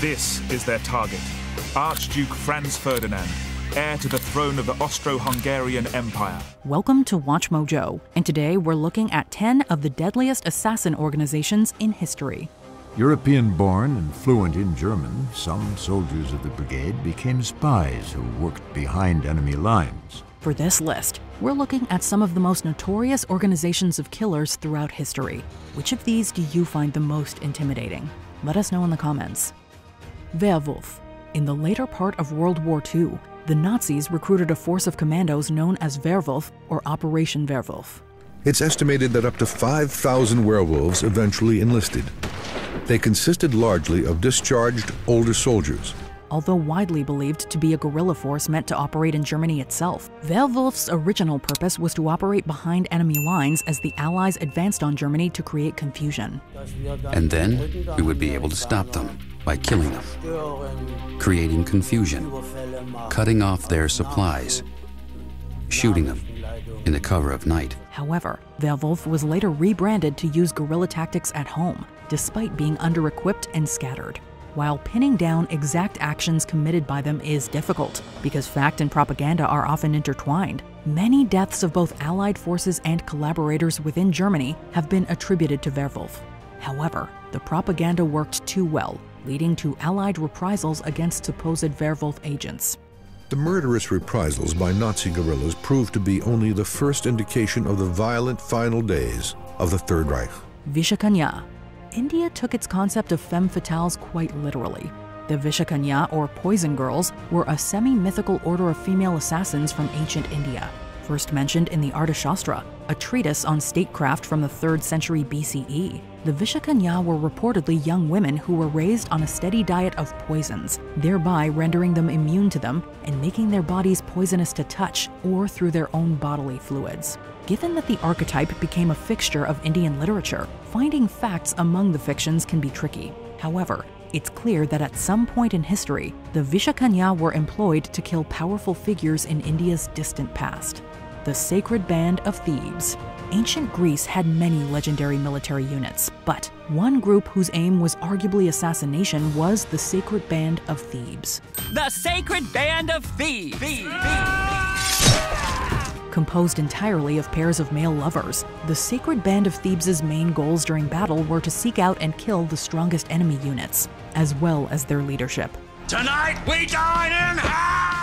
This is their target Archduke Franz Ferdinand, heir to the throne of the Austro Hungarian Empire. Welcome to Watch Mojo, and today we're looking at 10 of the deadliest assassin organizations in history. European born and fluent in German, some soldiers of the brigade became spies who worked behind enemy lines. For this list, we're looking at some of the most notorious organizations of killers throughout history. Which of these do you find the most intimidating? Let us know in the comments. Werwolf. In the later part of World War II, the Nazis recruited a force of commandos known as Werwolf or Operation Werwolf. It's estimated that up to 5,000 werewolves eventually enlisted. They consisted largely of discharged older soldiers. Although widely believed to be a guerrilla force meant to operate in Germany itself, Werwolf's original purpose was to operate behind enemy lines as the Allies advanced on Germany to create confusion. And then we would be able to stop them by killing them, creating confusion, cutting off their supplies, shooting them in the cover of night. However, Werwolf was later rebranded to use guerrilla tactics at home, despite being under-equipped and scattered. While pinning down exact actions committed by them is difficult, because fact and propaganda are often intertwined, many deaths of both Allied forces and collaborators within Germany have been attributed to Werwolf. However, the propaganda worked too well, leading to Allied reprisals against supposed Werwolf agents. The murderous reprisals by Nazi guerrillas proved to be only the first indication of the violent final days of the Third Reich. Vishakanya. India took its concept of femme fatales quite literally. The Vishakanya, or Poison Girls, were a semi-mythical order of female assassins from ancient India. First mentioned in the Arthashastra, a treatise on statecraft from the 3rd century BCE, the Vishakanya were reportedly young women who were raised on a steady diet of poisons, thereby rendering them immune to them and making their bodies poisonous to touch or through their own bodily fluids. Given that the archetype became a fixture of Indian literature, finding facts among the fictions can be tricky. However, it's clear that at some point in history, the Vishakanya were employed to kill powerful figures in India's distant past. The Sacred Band of Thebes. Ancient Greece had many legendary military units, but one group whose aim was arguably assassination was the Sacred Band of Thebes. The Sacred Band of Thebes! Thebes. Composed entirely of pairs of male lovers, the Sacred Band of Thebes' main goals during battle were to seek out and kill the strongest enemy units, as well as their leadership. Tonight we dine in hell!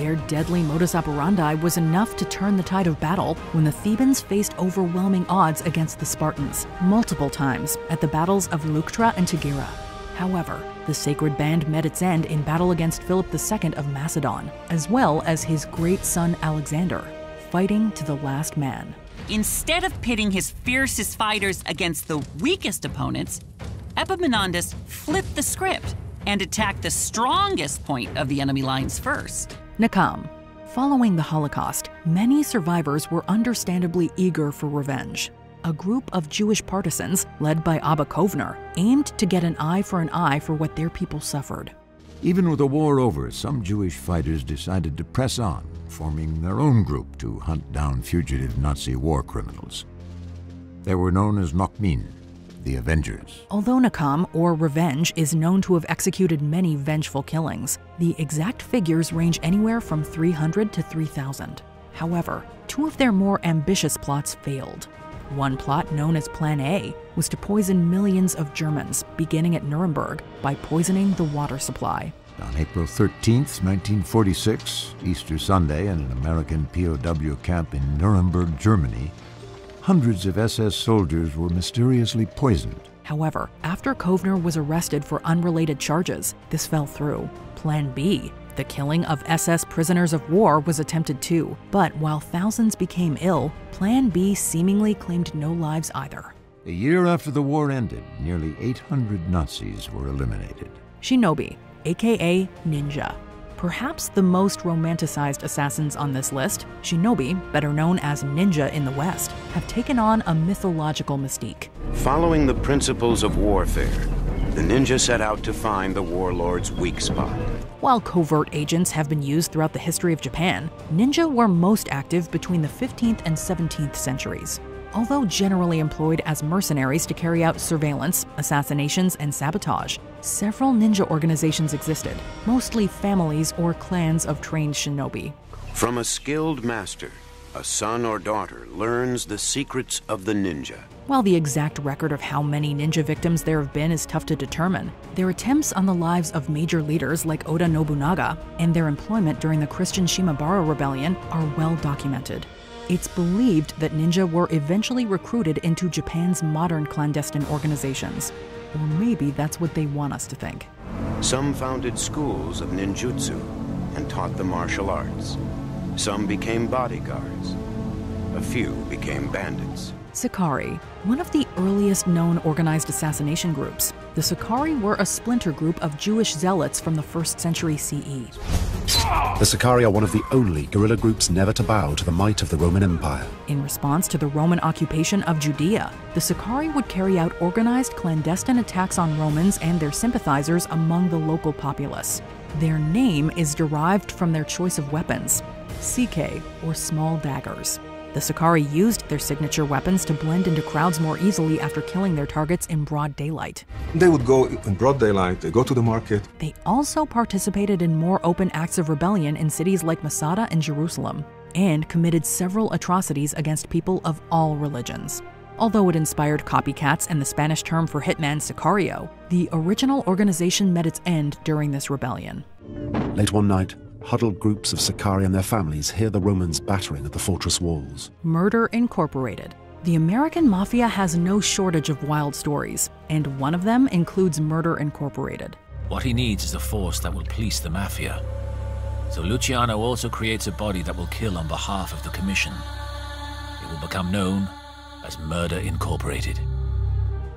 Their deadly modus operandi was enough to turn the tide of battle when the Thebans faced overwhelming odds against the Spartans, multiple times at the battles of Leuctra and Tegyra. However, the Sacred Band met its end in battle against Philip II of Macedon, as well as his great son Alexander, fighting to the last man. Instead of pitting his fiercest fighters against the weakest opponents, Epaminondas flipped the script and attacked the strongest point of the enemy lines first. Nakam. Following the Holocaust, many survivors were understandably eager for revenge. A group of Jewish partisans, led by Abba Kovner, aimed to get an eye for an eye for what their people suffered. Even with the war over, some Jewish fighters decided to press on, forming their own group to hunt down fugitive Nazi war criminals. They were known as Nokmim, the Avengers. Although Nakam, or Revenge, is known to have executed many vengeful killings, the exact figures range anywhere from 300 to 3,000. However, two of their more ambitious plots failed. One plot, known as Plan A, was to poison millions of Germans, beginning at Nuremberg, by poisoning the water supply. On April 13, 1946, Easter Sunday, in an American POW camp in Nuremberg, Germany, hundreds of SS soldiers were mysteriously poisoned. However, after Kovner was arrested for unrelated charges, this fell through. Plan B, the killing of SS prisoners of war, was attempted too, but while thousands became ill, Plan B seemingly claimed no lives either. A year after the war ended, nearly 800 Nazis were eliminated. Shinobi, aka Ninja. Perhaps the most romanticized assassins on this list, Shinobi, better known as Ninja in the West, have taken on a mythological mystique. Following the principles of warfare, the ninja set out to find the warlord's weak spot. While covert agents have been used throughout the history of Japan, ninja were most active between the 15th and 17th centuries. Although generally employed as mercenaries to carry out surveillance, assassinations, and sabotage, several ninja organizations existed, mostly families or clans of trained shinobi. From a skilled master, a son or daughter learns the secrets of the ninja. While the exact record of how many ninja victims there have been is tough to determine, their attempts on the lives of major leaders like Oda Nobunaga and their employment during the Christian Shimabara Rebellion are well documented. It's believed that ninja were eventually recruited into Japan's modern clandestine organizations. Or maybe that's what they want us to think. Some founded schools of ninjutsu and taught the martial arts. Some became bodyguards. A few became bandits. Sicarii, one of the earliest known organized assassination groups. The Sicarii were a splinter group of Jewish zealots from the 1st century CE. The Sicarii are one of the only guerrilla groups never to bow to the might of the Roman Empire. In response to the Roman occupation of Judea, the Sicarii would carry out organized clandestine attacks on Romans and their sympathizers among the local populace. Their name is derived from their choice of weapons, Sicae, or small daggers. The Sicarii used their signature weapons to blend into crowds more easily after killing their targets in broad daylight. They would go in broad daylight, they go to the market. They also participated in more open acts of rebellion in cities like Masada and Jerusalem, and committed several atrocities against people of all religions. Although it inspired copycats and the Spanish term for hitman sicario, the original organization met its end during this rebellion. Late one night, huddled groups of Sicarii and their families hear the Romans battering at the fortress walls. Murder Incorporated. The American Mafia has no shortage of wild stories, and one of them includes Murder Incorporated. What he needs is a force that will police the Mafia. So Luciano also creates a body that will kill on behalf of the Commission. It will become known as Murder Incorporated.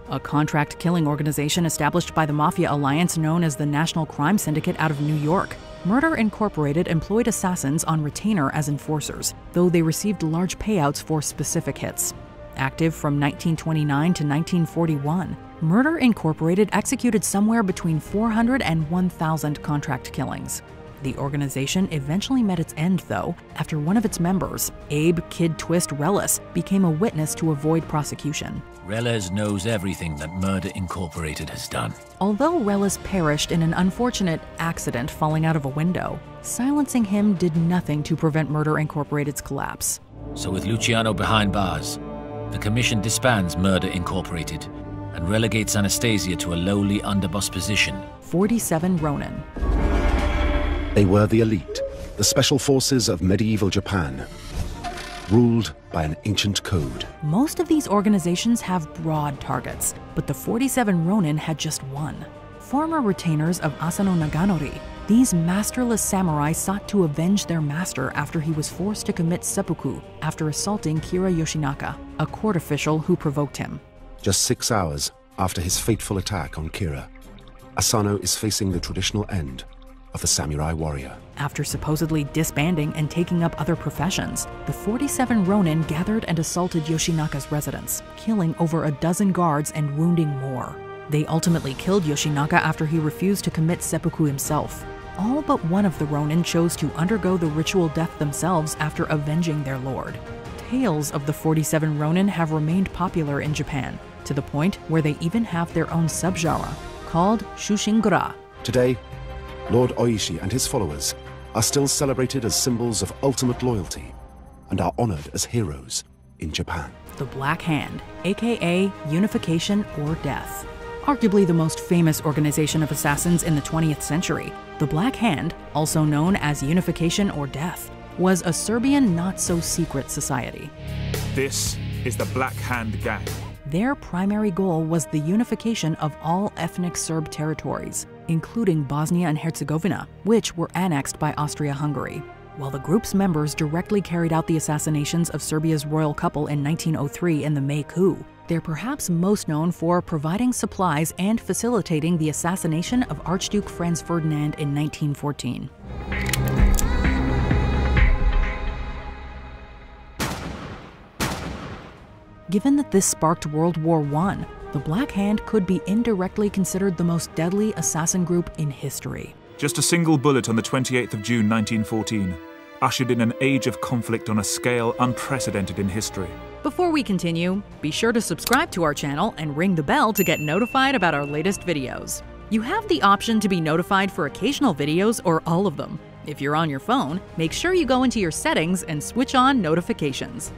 A contract killing organization established by the Mafia Alliance known as the National Crime Syndicate out of New York. Murder Incorporated employed assassins on retainer as enforcers, though they received large payouts for specific hits. Active from 1929 to 1941, Murder Incorporated executed somewhere between 400 and 1,000 contract killings. The organization eventually met its end, though, after one of its members, Abe Kid Twist Reles, became a witness to avoid prosecution. Reles knows everything that Murder Incorporated has done. Although Reles perished in an unfortunate accident falling out of a window, silencing him did nothing to prevent Murder Incorporated's collapse. So, with Luciano behind bars, the Commission disbands Murder Incorporated and relegates Anastasia to a lowly underboss position. 47 Ronin. They were the elite, the special forces of medieval Japan, ruled by an ancient code. Most of these organizations have broad targets, but the 47 Ronin had just one. Former retainers of Asano Naganori, these masterless samurai sought to avenge their master after he was forced to commit seppuku after assaulting Kira Yoshinaka, a court official who provoked him. Just six hours after his fateful attack on Kira, Asano is facing the traditional end of the samurai warrior. After supposedly disbanding and taking up other professions, the 47 Ronin gathered and assaulted Yoshinaka's residence, killing over a dozen guards and wounding more. They ultimately killed Yoshinaka after he refused to commit seppuku himself. All but one of the Ronin chose to undergo the ritual death themselves after avenging their lord. Tales of the 47 Ronin have remained popular in Japan, to the point where they even have their own subgenre, called Chushingura. Today, Lord Oishi and his followers are still celebrated as symbols of ultimate loyalty and are honored as heroes in Japan. The Black Hand, aka Unification or Death. Arguably the most famous organization of assassins in the 20th century, the Black Hand, also known as Unification or Death, was a Serbian not so secret society. This is the Black Hand Gang. Their primary goal was the unification of all ethnic Serb territories, including Bosnia and Herzegovina, which were annexed by Austria Hungary. While the group's members directly carried out the assassinations of Serbia's royal couple in 1903 in the May coup, they're perhaps most known for providing supplies and facilitating the assassination of Archduke Franz Ferdinand in 1914. Given that this sparked World War I, the Black Hand could be indirectly considered the most deadly assassin group in history. Just a single bullet on the 28th of June 1914 ushered in an age of conflict on a scale unprecedented in history. Before we continue, be sure to subscribe to our channel and ring the bell to get notified about our latest videos. You have the option to be notified for occasional videos or all of them. If you're on your phone, make sure you go into your settings and switch on notifications.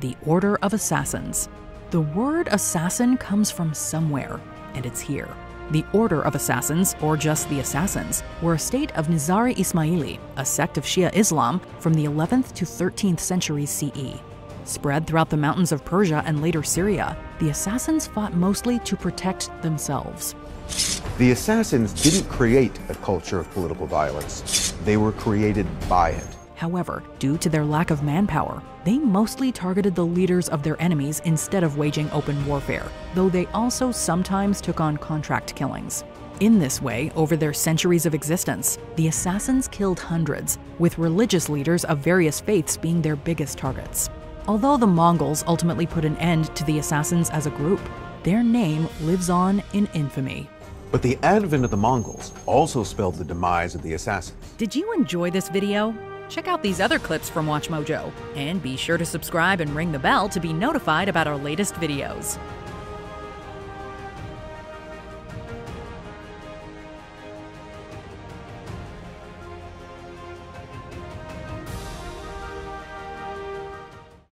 The Order of Assassins. The word assassin comes from somewhere, and it's here. The Order of Assassins, or just the Assassins, were a state of Nizari Ismaili, a sect of Shia Islam from the 11th to 13th centuries CE. Spread throughout the mountains of Persia and later Syria, the assassins fought mostly to protect themselves. The assassins didn't create a culture of political violence, they were created by it. However, due to their lack of manpower, they mostly targeted the leaders of their enemies instead of waging open warfare, though they also sometimes took on contract killings. In this way, over their centuries of existence, the assassins killed hundreds, with religious leaders of various faiths being their biggest targets. Although the Mongols ultimately put an end to the assassins as a group, their name lives on in infamy. But the advent of the Mongols also spelled the demise of the assassins. Did you enjoy this video? Check out these other clips from WatchMojo, and be sure to subscribe and ring the bell to be notified about our latest videos.